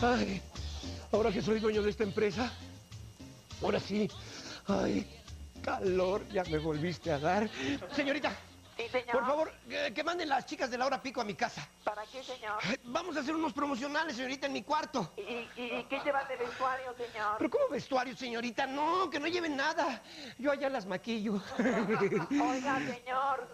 Ay, ahora que soy dueño de esta empresa, ahora sí. Ay, calor, ya me volviste a dar. Señorita, Sí, señor. por favor, eh, que manden las chicas de la hora pico a mi casa. ¿Para qué, señor? Ay, Vamos a hacer unos promocionales, señorita, en mi cuarto. ¿Y, y, y qué llevas de vestuario, señor? ¿Pero cómo vestuario, señorita? No, que no lleven nada. Yo allá las maquillo. Oiga, señor,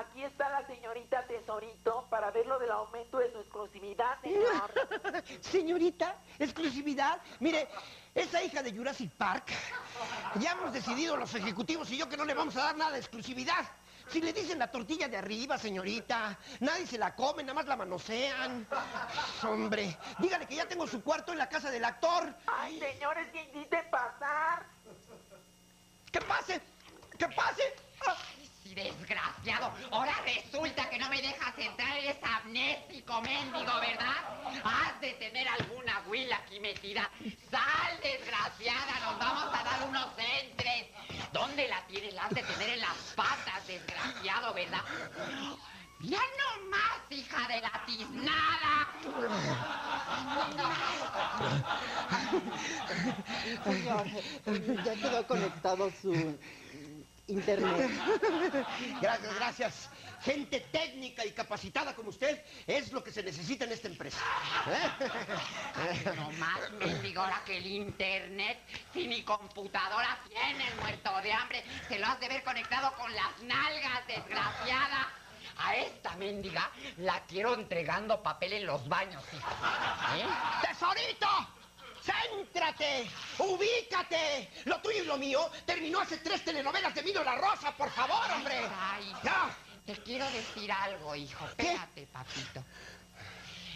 aquí está la señorita Tesorito para ver lo del aumento de su exclusividad, señor. Señorita, exclusividad. Mire, esa hija de Jurassic Park, ya hemos decidido los ejecutivos y yo que no le vamos a dar nada de exclusividad. Si le dicen la tortilla de arriba, señorita, nadie se la come, nada más la manosean. Hombre, dígale que ya tengo su cuarto en la casa del actor. Ay, señor, es que insiste en pasar. ¡Que pase! ¡Que pase! Ah, desgraciado. Ahora resulta que no me dejas entrar, eres amnésico, mendigo, ¿verdad? Has de tener alguna huila aquí metida. Sal, desgraciada, nos vamos a dar unos entres. ¿Dónde la tienes? La has de tener en las patas, desgraciado, ¿verdad? Ya no más, hija de la tiznada. Señor, ya quedó conectado su internet. Gracias, gracias. Gente técnica y capacitada como usted es lo que se necesita en esta empresa. ¿Eh? No más, mendigo, ahora que el internet, si mi computadora tiene muerto de hambre, se lo has de ver conectado con las nalgas, desgraciada. A esta mendiga la quiero entregando papel en los baños, hijo. ¿Eh? ¡Tesorito! ¡Céntrate! ¡Ubícate! Lo tuyo y lo mío terminó hace tres telenovelas de Milo La Rosa, por favor, hombre. Ay, ¡Ya! Te quiero decir algo, hijo. ¿Qué? Espérate, papito.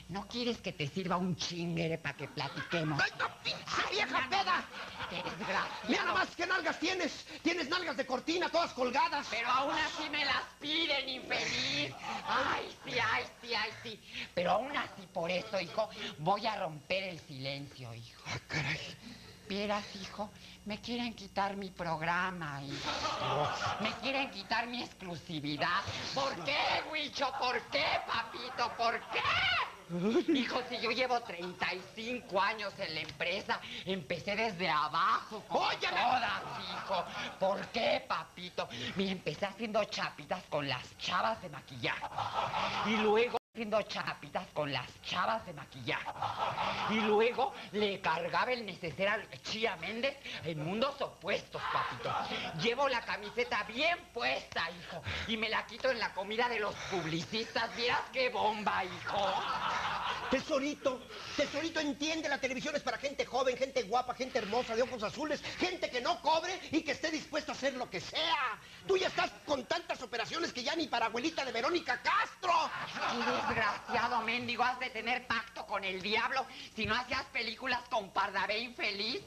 ¿No quieres que te sirva un chingere para que platiquemos? ¡Ay, no, pinche vieja peda! Desgraciado. Mira nada más qué nalgas tienes. Tienes nalgas de cortina, todas colgadas. Pero aún así me las piden, infeliz. Ay, sí, ay, sí, ay, sí. Pero aún así, por eso, hijo, voy a romper el silencio, hijo. Ah, caray. Vieras, hijo, me quieren quitar mi programa, hijo. Me quieren quitar mi exclusividad. ¿Por qué, Huicho? ¿Por qué, papito? ¿Por qué? Hijo, si yo llevo 35 años en la empresa, empecé desde abajo. Óyeme. Todas, hijo. ¿Por qué, papito? Mira, empecé haciendo chapitas con las chavas de maquillaje. Y luego haciendo chapitas con las chavas de maquillaje. Y luego le cargaba el neceser a Chía Méndez en mundos opuestos, papito. Llevo la camiseta bien puesta, hijo. Y me la quito en la comida de los publicistas. Vieras qué bomba, hijo. Tesorito, tesorito, entiende, la televisión es para gente joven, gente guapa, gente hermosa, de ojos azules, gente que no cobre y que esté dispuesta a hacer lo que sea. Tú ya estás con tantas operaciones que ya ni para abuelita de Verónica Castro. Qué desgraciado mendigo, has de tener pacto con el diablo si no hacías películas con Pardavé infeliz.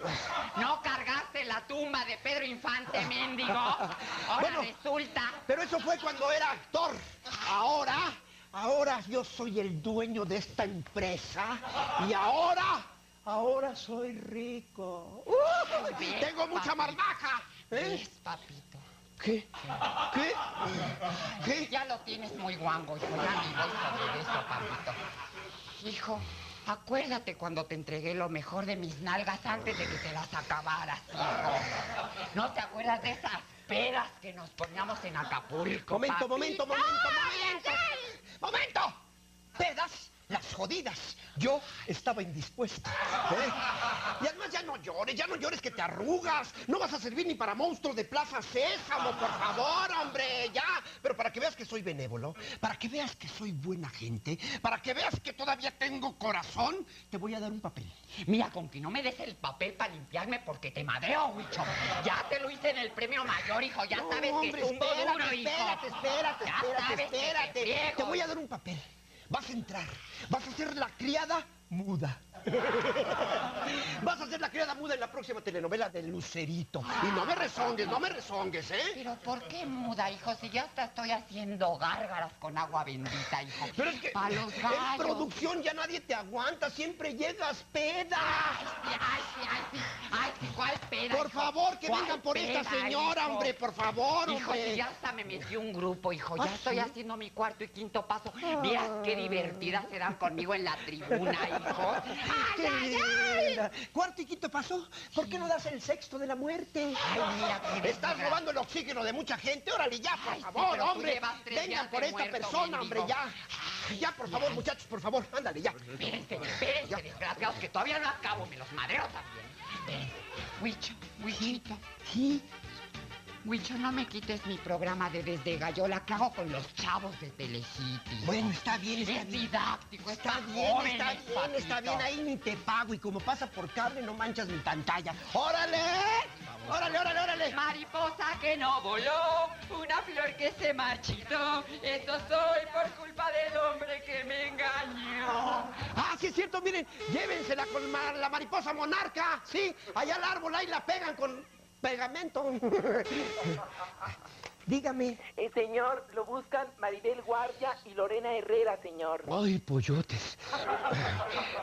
No cargaste la tumba de Pedro Infante, mendigo. Ahora Bueno. resulta. Pero eso fue cuando era actor. Ahora, ahora yo soy el dueño de esta empresa y ahora, ahora soy rico. ¡Uh! Tengo mucha marmaja. ¿Eh? ¿Ves, papito? ¿Qué? ¿Qué? ¿Qué? Ya lo tienes muy guango, hijo. Ya ni voy sobre eso, papito. Hijo, acuérdate cuando te entregué lo mejor de mis nalgas antes de que te las acabaras, hijo. ¿No te acuerdas de esas pedas que nos poníamos en Acapulco? Momento, papito? momento, momento, momento. ¡Momento! Pedas, jodidas. Yo estaba indispuesta. ¿eh? Y además ya no llores, ya no llores que te arrugas. No vas a servir ni para monstruos de Plaza Sésamo, por favor, hombre, ya. Pero para que veas que soy benévolo, para que veas que soy buena gente, para que veas que todavía tengo corazón, te voy a dar un papel. Mira, con que no me des el papel para limpiarme porque te madreo, Huicho. Ya te lo hice en el premio mayor, hijo. Ya No, sabes hombre, que espérate, duro, hijo. espérate, espérate, Ya espérate, sabes que te espérate. friego. Te voy a dar un papel. Vas a entrar. Vas a ser la criada muda. Vas a ser la criada muda en la próxima telenovela de Lucerito. Y no me rezongues, no me rezongues, ¿eh? Pero ¿por qué muda, hijo? Si ya te estoy haciendo gárgaras con agua bendita, hijo. Pero es que Pa' los en gallos. producción ya nadie te aguanta, siempre llegas peda. Ay, sí, ay, sí, ay, sí. Ay, sí, ¿cuál peda? Por hijo. favor, que ¿Cuál vengan por esta señora, hijo? hombre, por favor, Hijo, hombre. si ya hasta me metí un grupo, hijo. Ya ¿Ah, estoy sí? haciendo mi cuarto y quinto paso. Vieras qué divertidas serán conmigo en la tribuna, hijo. ¡Qué linda! ¿Cuarto y quinto paso? ¿Por qué no das el sexto de la muerte? Ay, mira, qué Estás robando el oxígeno de mucha gente. Órale, ya, por Ay, favor, hombre. Vengan por esta muerto, persona, hombre, ya. Ya, por favor, muchachos, por favor. Ándale, ya. Espérense, espérense, desgraciados, que todavía no acabo. Me los madero también. Huicho, Huichito. Sí. Huicho, no me quites mi programa de Desde Gallola que hago con los chavos de Telecity. Bueno, está bien, está es bien. didáctico, Está está, bien, joven, está bien, está bien. Ahí ni te pago. Y como pasa por cable, no manchas mi pantalla. ¡Órale! ¡Órale, órale, órale! Mariposa que no voló, una flor que se marchitó. Esto soy por culpa del hombre que me engañó. Ah, sí es cierto, miren, llévensela con la mariposa monarca, sí, allá al árbol, ahí la pegan con pegamento. Dígame. Eh, señor, lo buscan Maribel Guardia y Lorena Herrera, señor. Ay, pollotes.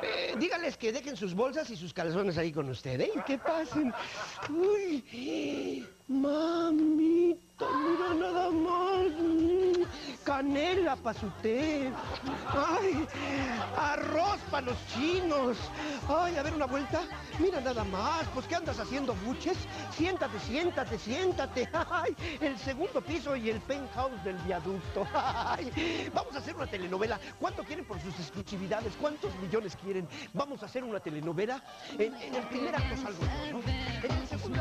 Eh, díganles que dejen sus bolsas y sus calzones ahí con usted, ¿eh? Que pasen. Uy, mamita, mira nada más. Canela para su té. Ay, arroz para los chinos. Ay, a ver una vuelta. Mira nada más. Pues, ¿qué andas haciendo, buches? Siéntate, siéntate, siéntate. Ay, el segundo piso y el penthouse del viaducto. Ay, vamos a hacer una telenovela. ¿Cuánto quieren por sus exclusividades? ¿Cuántos millones quieren? Vamos a hacer una telenovela. En, el primer acto salgo. En el segundo.